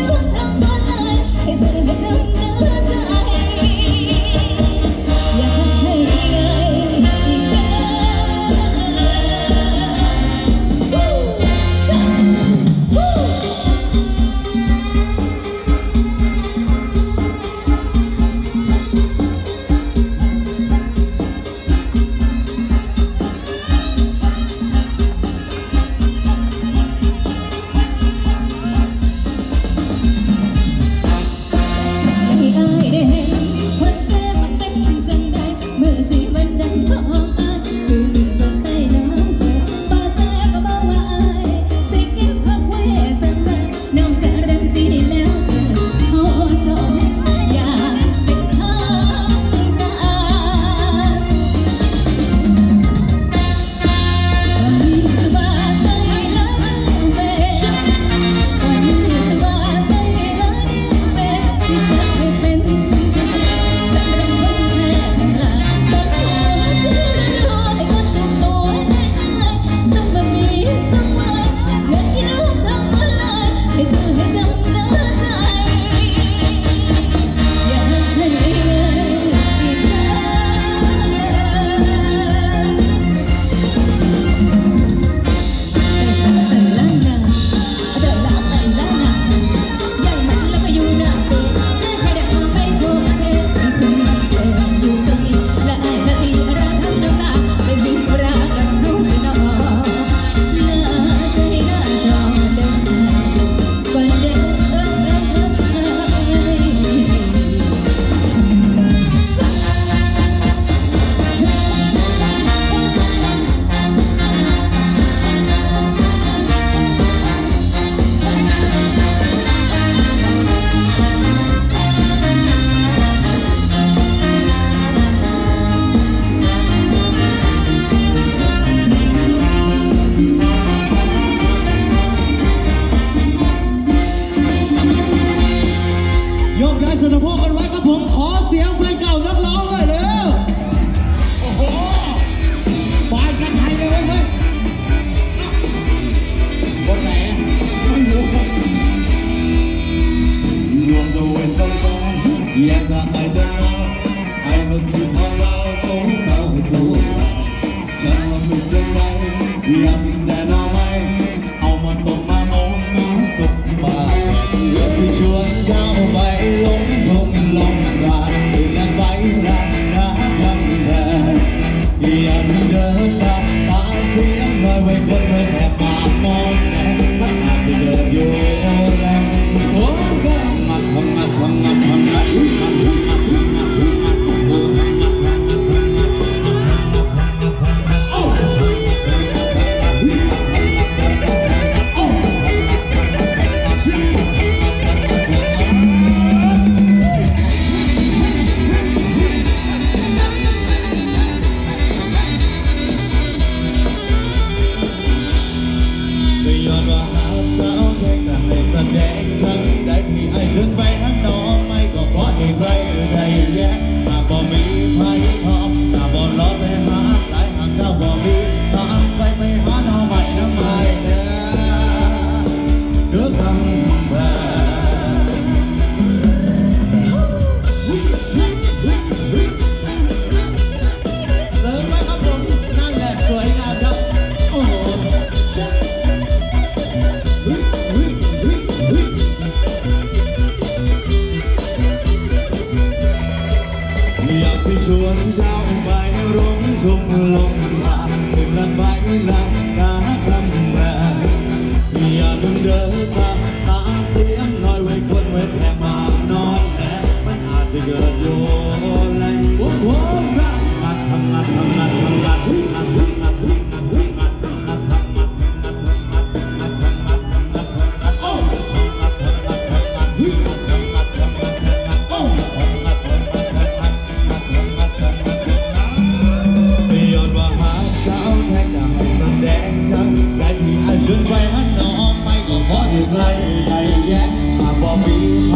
you. Loving that ไกลอาจลืมไว้มันน้องไม่ก็พอดีไกลใจแยกมากบอกมีไฟ